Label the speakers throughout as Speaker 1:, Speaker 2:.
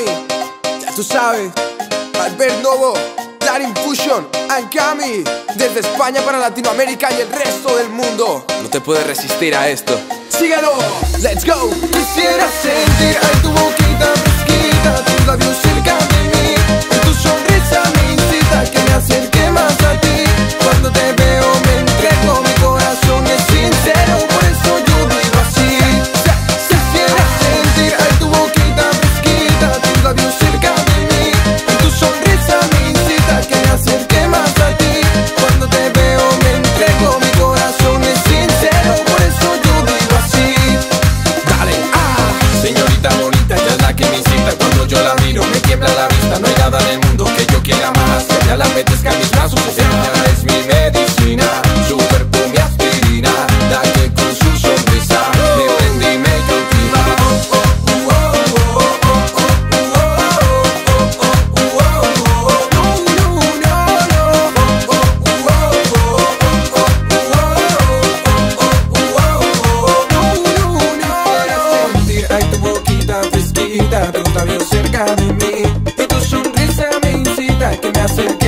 Speaker 1: Ya tú sabes. Albert Novo, Darin Fusion, Ancami. Desde España para Latinoamérica y el resto del mundo. No te puedes resistir a esto. Síguelo, let's go.
Speaker 2: Quisiera sentir tu nada mundo que yo quiera más. Ya la metes a mis brazos, es mi medicina. Su perfume aspirina, la que con su sonrisa Me prende y tu boquita fresquita, cerca de mí hace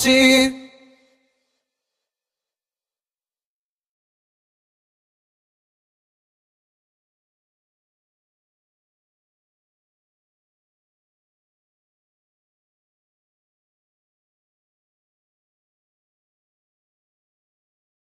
Speaker 2: see